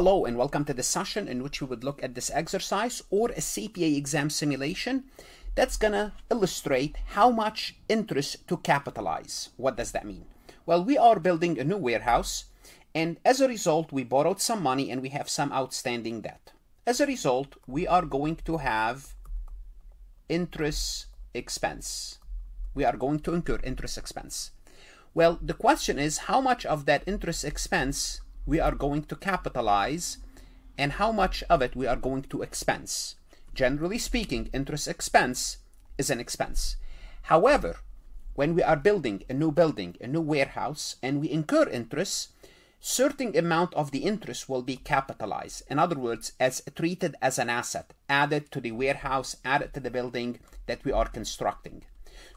Hello and welcome to the session in which we would look at this exercise or a CPA exam simulation that's going to illustrate how much interest to capitalize. What does that mean? Well, we are building a new warehouse and as a result we borrowed some money and we have some outstanding debt. As a result, we are going to have interest expense. We are going to incur interest expense. Well, the question is how much of that interest expense we are going to capitalize and how much of it we are going to expense. Generally speaking, interest expense is an expense. However, when we are building a new building, a new warehouse, and we incur interest, certain amount of the interest will be capitalized. In other words, as treated as an asset, added to the warehouse, added to the building that we are constructing.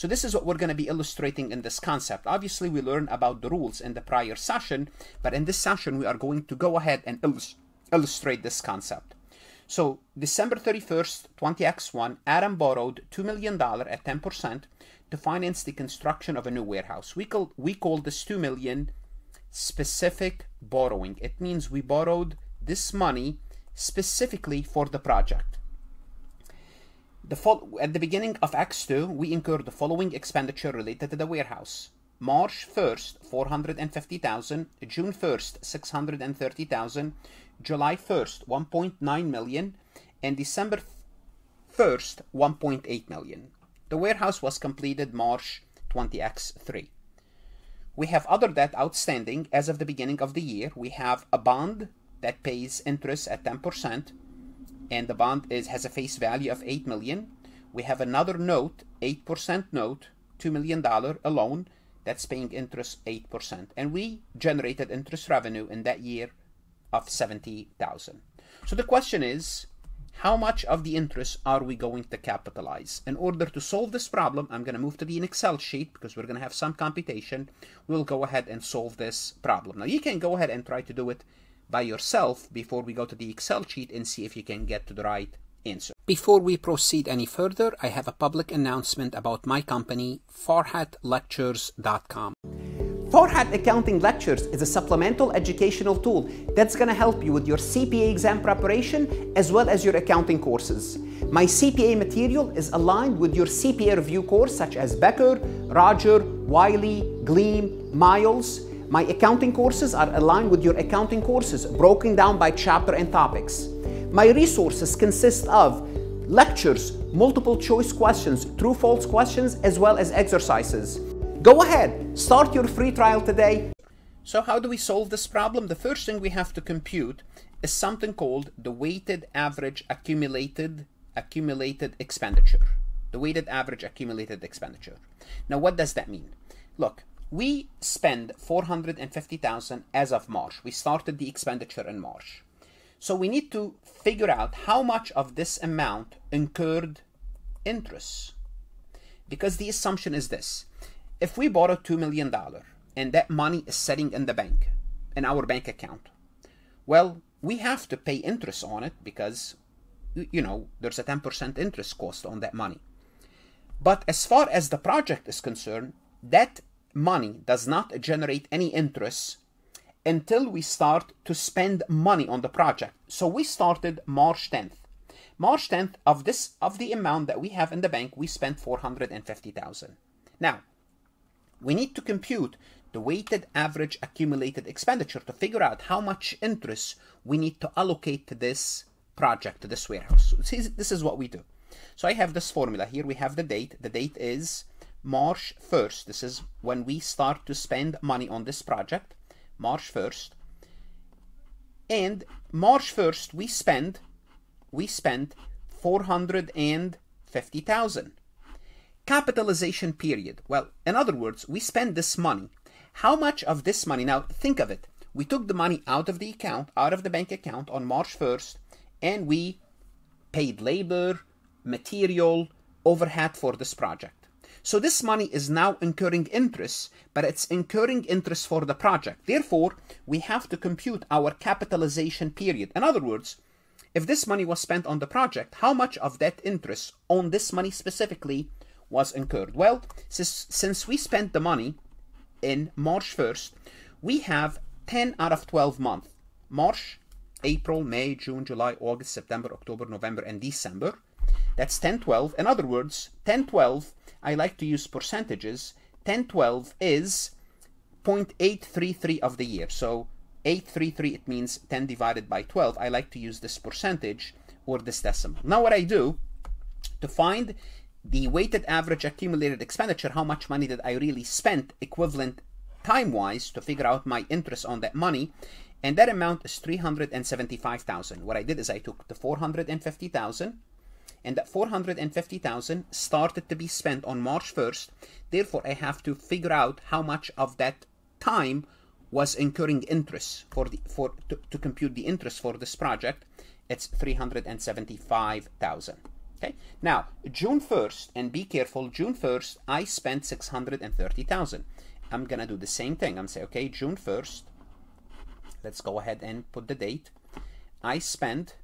So this is what we're going to be illustrating in this concept. Obviously, we learned about the rules in the prior session, but in this session, we are going to go ahead and illustrate this concept. So December 31st, 20X1, Adam borrowed $2 million at 10% to finance the construction of a new warehouse. We call, we call this 2 million specific borrowing. It means we borrowed this money specifically for the project. The at the beginning of X2, we incur the following expenditure related to the warehouse. March 1st, 450,000, June 1st, 630,000, July 1st, 1.9 million, and December 1st, 1.8 million. The warehouse was completed March 20X3. We have other debt outstanding as of the beginning of the year. We have a bond that pays interest at 10%, and the bond is has a face value of 8 million. We have another note, 8% note, $2 million a loan that's paying interest 8%. And we generated interest revenue in that year of 70,000. So the question is, how much of the interest are we going to capitalize? In order to solve this problem, I'm going to move to the Excel sheet because we're going to have some computation. We'll go ahead and solve this problem. Now you can go ahead and try to do it by yourself before we go to the Excel sheet and see if you can get to the right answer. Before we proceed any further, I have a public announcement about my company, farhatlectures.com. Farhat Accounting Lectures is a supplemental educational tool that's going to help you with your CPA exam preparation as well as your accounting courses. My CPA material is aligned with your CPA review course such as Becker, Roger, Wiley, Gleim, Miles, my accounting courses are aligned with your accounting courses, broken down by chapter and topics. My resources consist of lectures, multiple choice questions, true false questions, as well as exercises. Go ahead, start your free trial today. So how do we solve this problem? The first thing we have to compute is something called the weighted average accumulated accumulated expenditure. The weighted average accumulated expenditure. Now what does that mean? Look, we spend 450,000 as of March. We started the expenditure in March. So we need to figure out how much of this amount incurred interest. Because the assumption is this. If we borrow $2 million and that money is sitting in the bank, in our bank account, well, we have to pay interest on it because, you know, there's a 10% interest cost on that money. But as far as the project is concerned, that money does not generate any interest until we start to spend money on the project. So we started March 10th. March 10th of this of the amount that we have in the bank, we spent 450,000. Now, we need to compute the weighted average accumulated expenditure to figure out how much interest we need to allocate to this project, to this warehouse. This is what we do. So I have this formula here. We have the date. The date is March 1st. This is when we start to spend money on this project, March 1st. And March 1st, we spend, we spent 450,000. Capitalization period. Well, in other words, we spend this money. How much of this money, now think of it. We took the money out of the account, out of the bank account on March 1st, and we paid labor, material, overhead for this project. So this money is now incurring interest, but it's incurring interest for the project. Therefore, we have to compute our capitalization period. In other words, if this money was spent on the project, how much of that interest on this money specifically was incurred? Well, since, since we spent the money in March 1st, we have 10 out of 12 months. March, April, May, June, July, August, September, October, November, and December. That's 10, 12. In other words, 10, 12, I like to use percentages. 10, 12 is 0.833 of the year. So 833, it means 10 divided by 12. I like to use this percentage or this decimal. Now what I do, to find the weighted average accumulated expenditure, how much money did I really spend equivalent time-wise to figure out my interest on that money, and that amount is 375,000. What I did is I took the 450,000 and that 450,000 started to be spent on March 1st. Therefore, I have to figure out how much of that time was incurring interest for the for to, to compute the interest for this project. It's 375,000. Okay. Now, June 1st, and be careful, June 1st, I spent 630,000. I'm gonna do the same thing. I'm say, okay, June 1st. Let's go ahead and put the date. I spent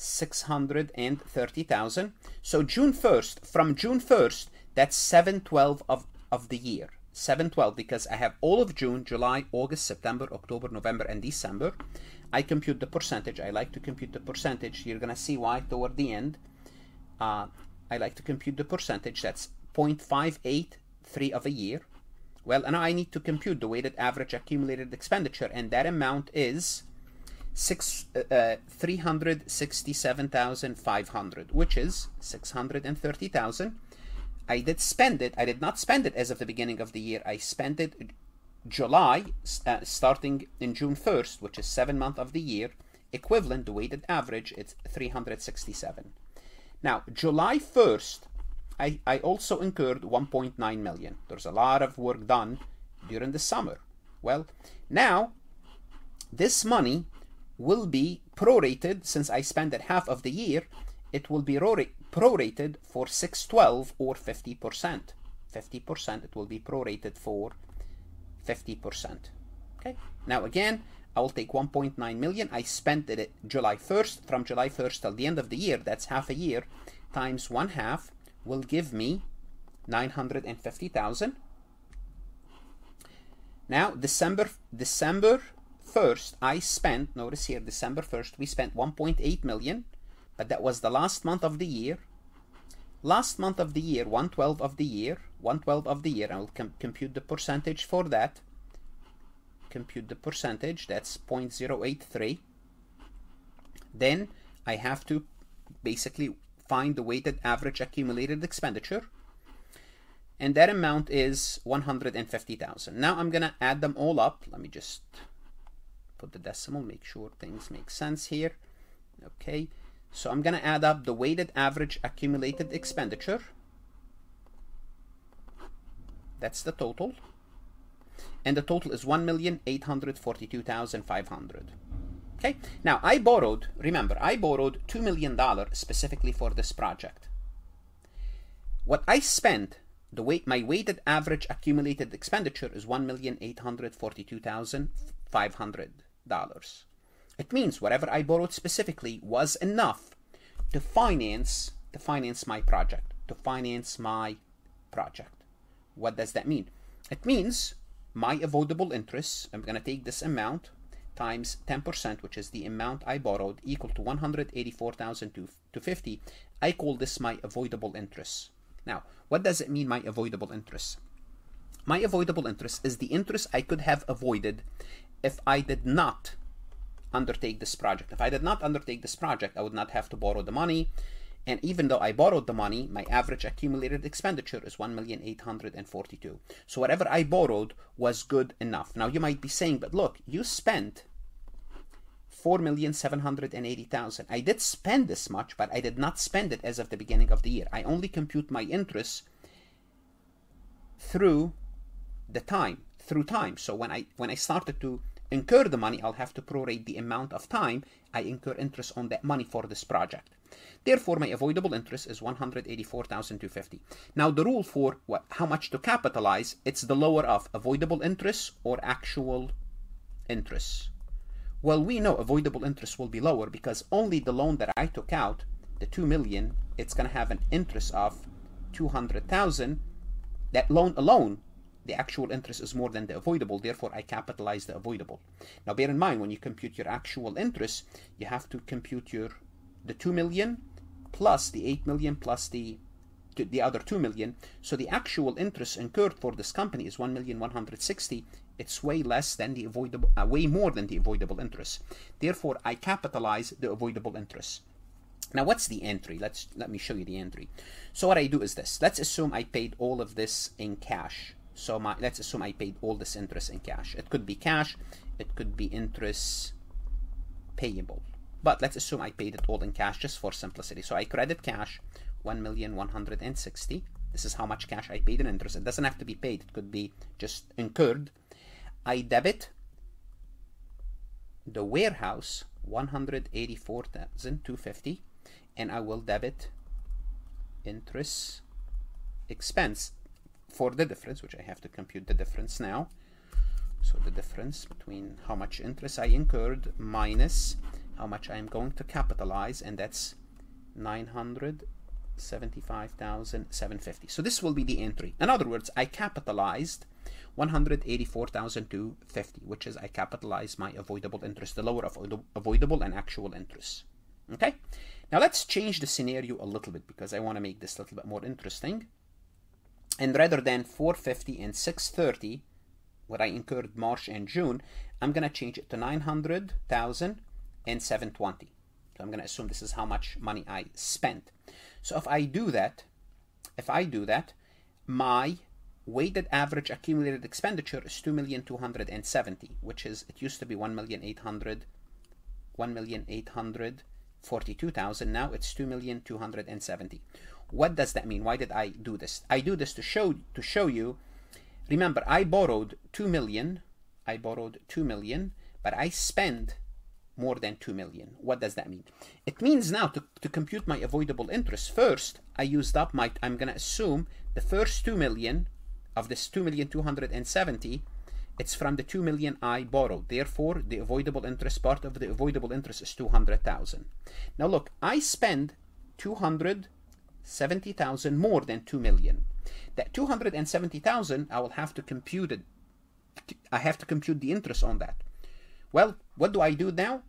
630,000. So June 1st, from June 1st, that's 712 of, of the year. 712 because I have all of June, July, August, September, October, November, and December. I compute the percentage. I like to compute the percentage. You're going to see why toward the end. Uh, I like to compute the percentage. That's 0.583 of a year. Well, now I need to compute the weighted average accumulated expenditure, and that amount is six uh, uh, 367,500, which is 630,000. I did spend it. I did not spend it as of the beginning of the year. I spent it July, uh, starting in June 1st, which is seven month of the year. Equivalent, the weighted average, it's 367. Now, July 1st, I, I also incurred 1.9 million. There's a lot of work done during the summer. Well, now this money will be prorated since I spent it half of the year. It will be prorated for 612 or 50%. 50% it will be prorated for 50%. Okay. Now again, I will take 1.9 million. I spent it July 1st. From July 1st till the end of the year, that's half a year, times one half will give me 950,000. Now, December, December 1st, I spent, notice here, December 1st, we spent 1.8 million, but that was the last month of the year. Last month of the year, 112 of the year, 112 of the year, I will com compute the percentage for that. Compute the percentage, that's 0.083. Then I have to basically find the weighted average accumulated expenditure. And that amount is 150,000. Now I'm going to add them all up. Let me just put the decimal, make sure things make sense here. Okay, so I'm going to add up the weighted average accumulated expenditure. That's the total. And the total is 1,842,500. Okay, now I borrowed, remember, I borrowed $2 million specifically for this project. What I spent, the weight, my weighted average accumulated expenditure is $1,842,500. It means whatever I borrowed specifically was enough to finance, to finance my project, to finance my project. What does that mean? It means my avoidable interest, I'm going to take this amount, times 10%, which is the amount I borrowed, equal to 184,250. I call this my avoidable interest. Now, what does it mean, my avoidable interest? My avoidable interest is the interest I could have avoided if I did not undertake this project. If I did not undertake this project, I would not have to borrow the money. And even though I borrowed the money, my average accumulated expenditure is 1,842. So whatever I borrowed was good enough. Now you might be saying, but look, you spent 4,780,000. I did spend this much, but I did not spend it as of the beginning of the year. I only compute my interest through the time, through time. So when I when I started to incur the money, I'll have to prorate the amount of time I incur interest on that money for this project. Therefore, my avoidable interest is 184,250. Now, the rule for what, how much to capitalize, it's the lower of avoidable interest or actual interest. Well, we know avoidable interest will be lower because only the loan that I took out, the 2 million, it's going to have an interest of 200,000. That loan alone the actual interest is more than the avoidable, therefore I capitalize the avoidable. Now bear in mind when you compute your actual interest, you have to compute your the 2 million plus the 8 million plus the the other 2 million. So the actual interest incurred for this company is 1,160. It's way less than the avoidable, uh, way more than the avoidable interest. Therefore, I capitalize the avoidable interest. Now, what's the entry? Let's let me show you the entry. So what I do is this. Let's assume I paid all of this in cash. So my, let's assume I paid all this interest in cash. It could be cash, it could be interest payable. But let's assume I paid it all in cash just for simplicity. So I credit cash 1,160. This is how much cash I paid in interest. It doesn't have to be paid. It could be just incurred. I debit the warehouse 184,250 and I will debit interest expense for the difference, which I have to compute the difference now. So the difference between how much interest I incurred minus how much I am going to capitalize, and that's 975,750. So this will be the entry. In other words, I capitalized 184,250, which is I capitalized my avoidable interest, the lower of avoidable and actual interest. Okay? Now let's change the scenario a little bit because I want to make this a little bit more interesting. And rather than 450 and 630, what I incurred March and June, I'm going to change it to 900,000 and 720. So I'm going to assume this is how much money I spent. So if I do that, if I do that, my weighted average accumulated expenditure is 2,270, which is, it used to be 1,800, 1,842,000. Now it's 2,270. What does that mean? Why did I do this? I do this to show to show you. Remember, I borrowed two million. I borrowed two million, but I spent more than 2 million. What does that mean? It means now to, to compute my avoidable interest, first I used up my, I'm going to assume the first 2 million of this 2 million 270, it's from the 2 million I borrowed. Therefore, the avoidable interest part of the avoidable interest is 200,000. Now look, I spend 200 70,000 more than 2 million. That 270,000, I will have to compute it. I have to compute the interest on that. Well, what do I do now?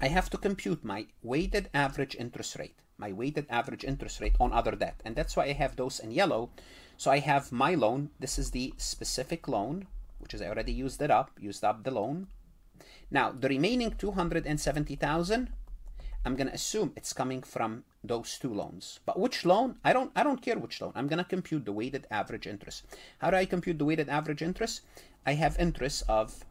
I have to compute my weighted average interest rate, my weighted average interest rate on other debt. And that's why I have those in yellow. So I have my loan. This is the specific loan, which is I already used it up, used up the loan. Now, the remaining 270,000, I'm going to assume it's coming from those two loans. But which loan? I don't I don't care which loan. I'm going to compute the weighted average interest. How do I compute the weighted average interest? I have interest of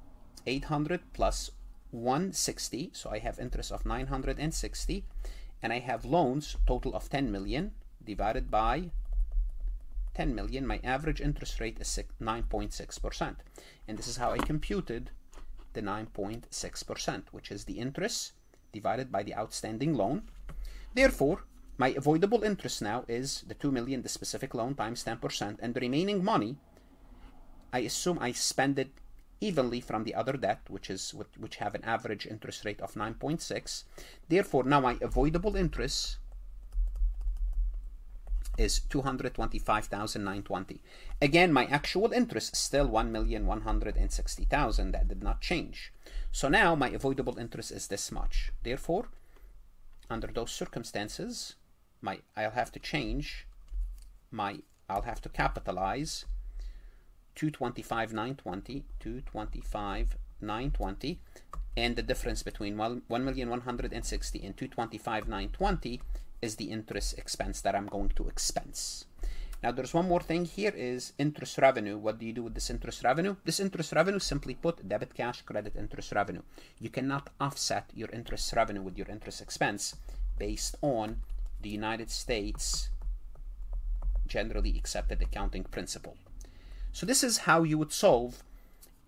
800 plus 160, so I have interest of 960 and I have loans total of 10 million divided by 10 million. My average interest rate is 9.6%. And this is how I computed the 9.6%, which is the interest divided by the outstanding loan. Therefore, my avoidable interest now is the 2 million, the specific loan times 10%, and the remaining money, I assume I spend it evenly from the other debt, which is which have an average interest rate of 9.6. Therefore, now my avoidable interest is 225,920. Again, my actual interest is still 1,160,000. That did not change. So now my avoidable interest is this much. Therefore, under those circumstances, my I'll have to change my I'll have to capitalize 225 920 225 920 and the difference between 1,160 and 225 920 is the interest expense that I'm going to expense. Now there's one more thing here is interest revenue. What do you do with this interest revenue? This interest revenue simply put debit cash credit interest revenue. You cannot offset your interest revenue with your interest expense based on the United States generally accepted accounting principle. So this is how you would solve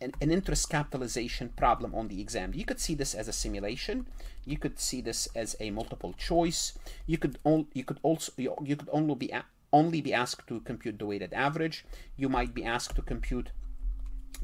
an, an, interest capitalization problem on the exam. You could see this as a simulation. You could see this as a multiple choice. You could on, you could also you, you could only be only be asked to compute the weighted average. You might be asked to compute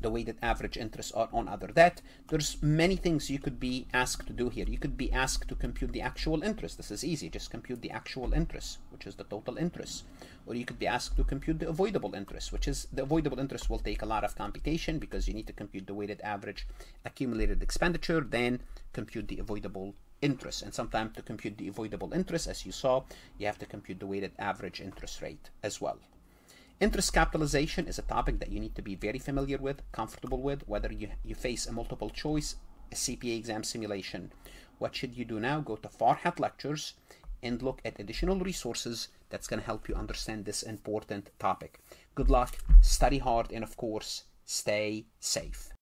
the weighted average interest on, other debt. There's many things you could be asked to do here. You could be asked to compute the actual interest. This is easy. Just compute the actual interest. which is the total interest. Or you could be asked to compute the avoidable interest, which is the avoidable interest will take a lot of computation because you need to compute the weighted average accumulated expenditure, then compute the avoidable interest. And sometimes to compute the avoidable interest, as you saw, you have to compute the weighted average interest rate as well. Interest capitalization is a topic that you need to be very familiar with, comfortable with, whether you, you face a multiple choice, a CPA exam simulation. What should you do now? Go to Farhat Lectures and look at additional resources that's going to help you understand this important topic. Good luck, study hard, and of course, stay safe.